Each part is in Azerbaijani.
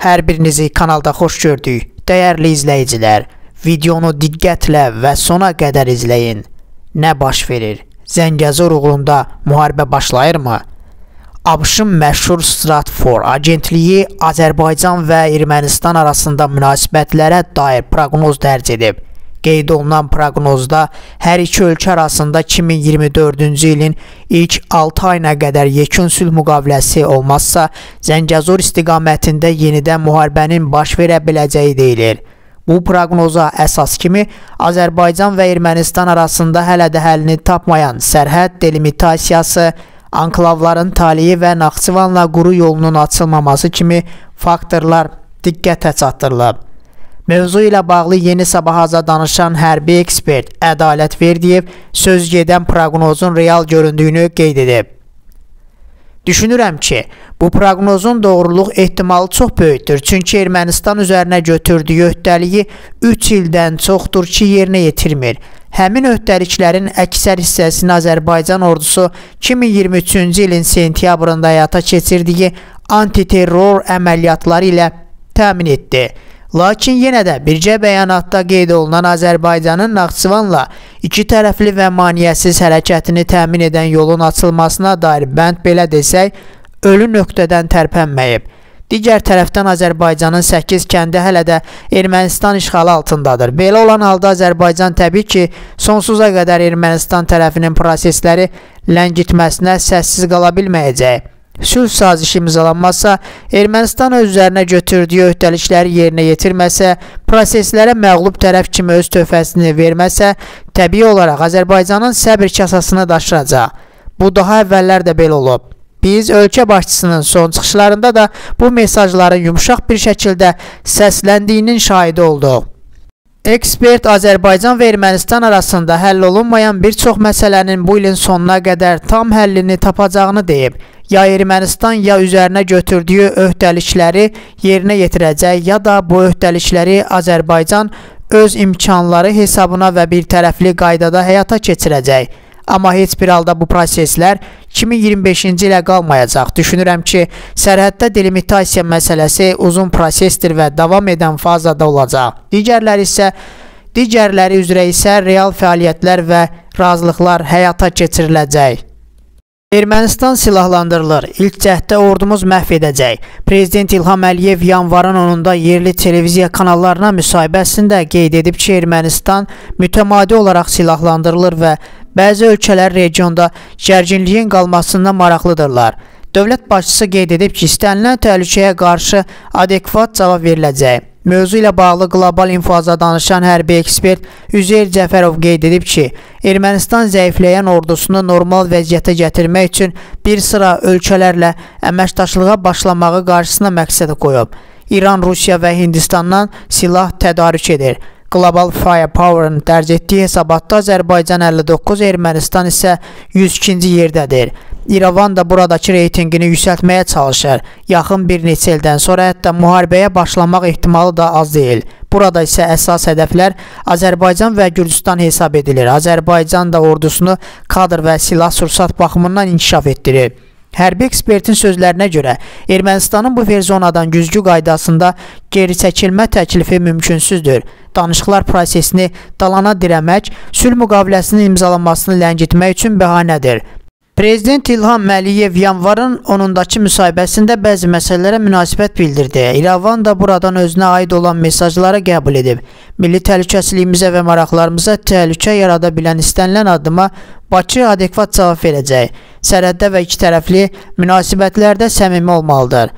Hər birinizi kanalda xoş gördük. Dəyərli izləyicilər, videonu diqqətlə və sona qədər izləyin. Nə baş verir? Zəngəzur uğrunda müharibə başlayırmı? ABŞ-ın məşhur Stratfor agentliyi Azərbaycan və Ermənistan arasında münasibətlərə dair proqnoz dərc edib. Qeyd olunan proqnozda hər iki ölkə arasında 2024-cü ilin ilk 6 ayına qədər yekun sülh müqaviləsi olmazsa, Zəngəzur istiqamətində yenidən müharibənin baş verə biləcəyi deyilir. Bu proqnoza əsas kimi Azərbaycan və Ermənistan arasında hələ də həllini tapmayan sərhəd delimitasiyası, anklavların taliyi və Naxçıvanla quru yolunun açılmaması kimi faktorlar diqqətə çatdırılıb. Mövzu ilə bağlı Yeni Sabahaza danışan hərbi ekspert Ədalət Verdiyev söz gedən proqnozun real göründüyünü qeyd edib. Düşünürəm ki, bu proqnozun doğruluq ehtimalı çox böyükdür. Çünki Ermənistan üzərinə götürdüyü öhdəliyi 3 ildən çoxdur ki, yerinə yetirmir. Həmin öhdəliklərin əksər hissəsini Azərbaycan ordusu 2023-cü ilin sentyabrında həyata keçirdiyi antiterror əməliyyatları ilə təmin etdi. Lakin yenə də bircə bəyanatda qeyd olunan Azərbaycanın Naxçıvanla iki tərəfli və maneəsiz hərəkətini təmin edən yolun açılmasına dair bənd belə desək, ölü nöqtədən tərpənməyib. Digər tərəfdən Azərbaycanın 8 kəndi hələ də Ermənistan işğalı altındadır. Belə olan halda Azərbaycan təbii ki, sonsuza qədər Ermənistan tərəfinin prosesləri ləngitməsinə səssiz qala bilməyəcək. Sülh sazişi imzalanmazsa, Ermənistan öz üzərinə götürdüyü öhdəlikləri yerinə yetirməsə, proseslərə məğlub tərəf kimi öz töhfəsini verməsə, təbii olaraq Azərbaycanın səbir kasasını daşıracaq. Bu daha əvvəllər də belə olub. Biz ölkə başçısının son çıxışlarında da bu mesajların yumşaq bir şəkildə səsləndiyinin şahidi olduq. Ekspert Azərbaycan və Ermənistan arasında həll olunmayan bir çox məsələnin bu ilin sonuna qədər tam həllini tapacağını deyib ya Ermənistan ya üzərinə götürdüyü öhdəlikləri yerinə yetirəcək, ya da bu öhdəlikləri Azərbaycan öz imkanları hesabına və bir tərəfli qaydada həyata keçirəcək. Amma heç bir halda bu proseslər 2025-ci ilə qalmayacaq. Düşünürəm ki, sərhəddə delimitasiya məsələsi uzun prosesdir və davam edən fazada olacaq. Digərləri isə digərləri üzrə isə real fəaliyyətlər və razılıqlar həyata keçiriləcək. Ermənistan silahlandırılır. İlk cəhddə ordumuz məhv edəcək. Prezident İlham Əliyev yanvarın 10-da yerli televiziya kanallarına müsahibəsində qeyd edib ki, Ermənistan mütəmadi olaraq silahlandırılır və bəzi ölkələr regionda gərginliyin qalmasında maraqlıdırlar. Dövlət başçısı qeyd edib ki, istənilən təhlükəyə qarşı adekvat cavab veriləcək. Mövzu ilə bağlı qlobal infoza danışan hərbi ekspert Üzeyir Cəfərov qeyd edib ki, Ermənistan zəifləyən ordusunu normal vəziyyətə gətirmək üçün bir sıra ölkələrlə əməkdaşlığa başlamağı qarşısına məqsəd qoyub. İran, Rusiya və Hindistandan silah tədarük edir. Global Firepower-ın dərc etdiyi hesabatda Azərbaycan 59, Ermənistan isə 102-ci yerdədir. İrəvan da buradakı reytinqini yüksəltməyə çalışır. Yaxın bir neçə ildən sonra hətta müharibəyə başlamaq ehtimalı da az deyil. Burada isə əsas hədəflər Azərbaycan və Gürcüstan hesab edilir. Azərbaycan da ordusunu kadr və silah-sursat baxımından inkişaf etdirir. Hərbi ekspertin sözlərinə görə Ermənistanın bu verzonadan güzgü qaydasında geri çəkilmə təklifi mümkünsüzdür. Danışıqlar prosesini dalana dirəmək, sülh müqaviləsinin imzalanmasını ləngitmək üçün bəhanədir. Prezident İlham Əliyev yanvarın 10-dakı müsahibəsində bəzi məsələlərə münasibət bildirdi. İrəvan da buradan özünə aid olan mesajları qəbul edib. Milli təhlükəsizliyimizə və maraqlarımıza təhlükə yarada bilən istənilən addıma Bakı adekvat cavab verəcək. Sərhəddə və iki tərəfli münasibətlərdə səmimi olmalıdır.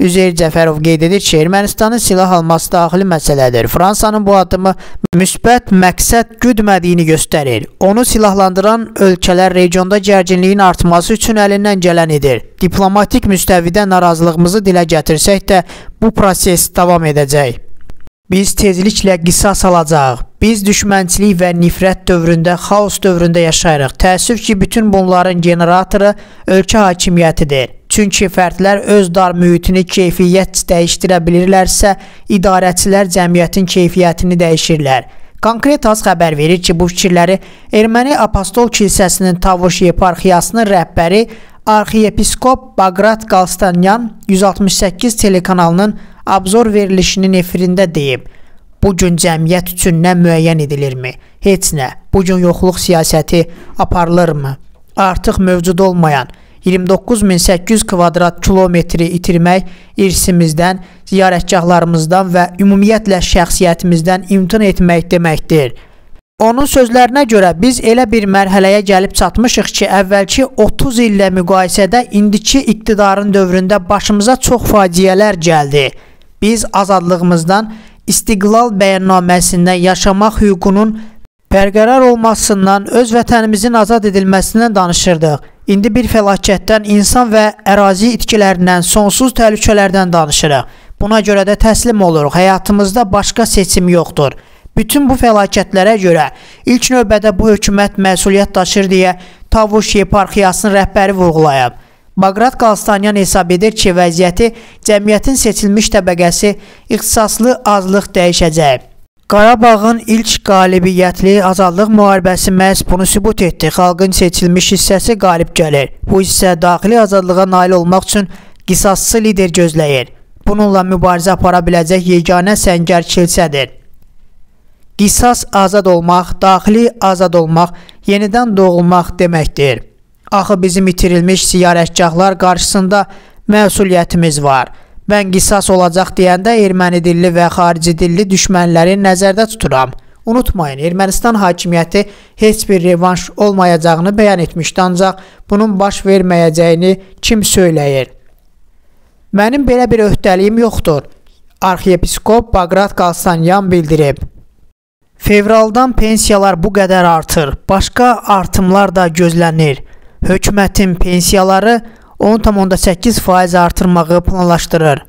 Üzeyir Cəfərov qeyd edir ki, Ermənistanın silah alması daxili məsələdir. Fransanın bu addımı müsbət məqsəd güdmədiyini göstərir. Onu silahlandıran ölkələr regionda gərginliyin artması üçün əlindən gələn edir. Diplomatik müstəvidə narazılığımızı dilə gətirsək də bu proses davam edəcək. Biz tezliklə qisas alacağıq. Biz düşmənçilik və nifrət dövründə, xaos dövründə yaşayırıq. Təəssüf ki, bütün bunların generatoru ölkə hakimiyyətidir. Çünki fərdlər öz dar mühitini keyfiyyət dəyişdirə bilirlərsə, idarəçilər cəmiyyətin keyfiyyətini dəyişirlər. Konkret az xəbər verir ki, bu fikirləri Erməni Apostol Kilsəsinin Tavuş yeparxiyasının rəhbəri Arxiyepiskop Baqrat Qalstanyan 168 telekanalının Abzor verilişinin efirində deyib. Bu gün cəmiyyət üçün nə müəyyən edilirmi? Heç nə. Bu gün yoxluq siyasəti aparılırmı? Artıq mövcud olmayan 29800 kvadrat kilometri itirmək irsimizdən, ziyarətgahlarımızdan və ümumiyyətlə şəxsiyyətimizdən imtina etmək deməkdir. Onun sözlərinə görə biz elə bir mərhələyə gəlib çatmışıq ki, əvvəlki 30 illə müqayisədə indiki iqtidarın dövründə başımıza çox faciələr gəldi. Biz azadlığımızdan, İstiqlal bəyannaməsindən yaşamaq hüququnun bərqərar olmasından, öz vətənimizin azad edilməsindən danışırdıq. İndi bir fəlakətdən, insan və ərazi itkilərindən, sonsuz təhlükələrdən danışırıq. Buna görə də təslim oluruq. Həyatımızda başqa seçim yoxdur. Bütün bu fəlakətlərə görə ilk növbədə bu hökumət məsuliyyət daşır deyə Tavuş yeparxiyasının rəhbəri vurğulayıb. Baqrat Qalstanyan hesab edir ki, vəziyyəti cəmiyyətin seçilmiş təbəqəsi ixtisaslı azlıq dəyişəcək. Qarabağın ilk qalibiyyətli azadlıq müharibəsi məhz bunu sübut etdi. Xalqın seçilmiş hissəsi qalib gəlir. Bu hissə daxili azadlığa nail olmaq üçün qisasçı lider gözləyir. Bununla mübarizə apara biləcək yeganə səngər kilsədir. Qisas azad olmaq, daxili azad olmaq, yenidən doğulmaq deməkdir. Axı bizim itirilmiş ziyarətgahlar qarşısında məsuliyyətimiz var. Mən qisas olacaq deyəndə erməni dilli və xarici dilli düşmənləri nəzərdə tuturam. Unutmayın, Ermənistan hakimiyyəti heç bir revanş olmayacağını bəyan etmişdi, ancaq bunun baş verməyəcəyini kim söyləyir? Mənim belə bir öhdəliyim yoxdur. Arxiyepiskop Baqrat Qalstanyan bildirib. Fevraldan pensiyalar bu qədər artır. Başqa artımlar da gözlənir. Hökumətin pensiyaları 10.8% artırmağı planlaşdırır.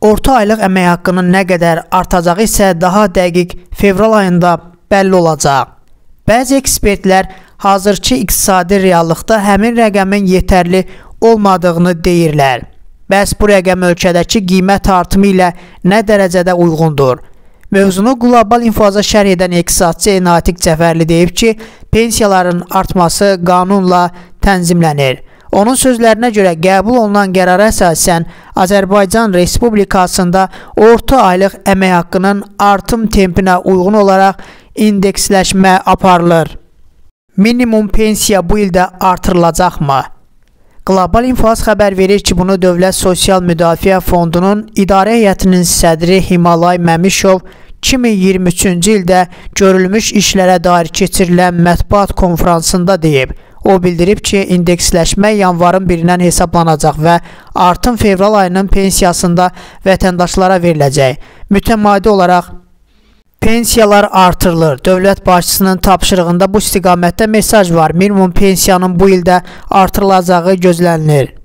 Orta aylıq əmək haqqının nə qədər artacağı isə daha dəqiq fevral ayında bəlli olacaq. Bəzi ekspertlər hazırki iqtisadi reallıqda həmin rəqəmin yetərli olmadığını deyirlər. Bəs bu rəqəm ölkədəki qiymət artımı ilə nə dərəcədə uyğundur? Mövzunu qlobal infoza şərh edən iqtisadçı Natiq Cəfərli deyib ki, pensiyaların artması qanunla tənzimlənir. Onun sözlərinə görə qəbul olunan qərara əsasən Azərbaycan Respublikasında orta aylıq əmək haqqının artım tempinə uyğun olaraq indeksləşmə aparılır. Minimum pensiya bu ildə artırılacaqmı? Qlobal İnfaz xəbər verir ki, bunu Dövlət Sosial Müdafiə Fondunun idarə heyətinin sədri Himalay Məmişov 2023-cü ildə görülmüş işlərə dair keçirilən mətbuat konfransında deyib. O bildirib ki, indeksləşmə yanvarın 1-dən hesablanacaq və artım fevral ayının pensiyasında vətəndaşlara veriləcək. Mütəmadi olaraq Pensiyalar artırılır. Dövlət başçısının tapşırığında bu istiqamətdə mesaj var. Minimum pensiyanın bu ildə artırılacağı gözlənilir.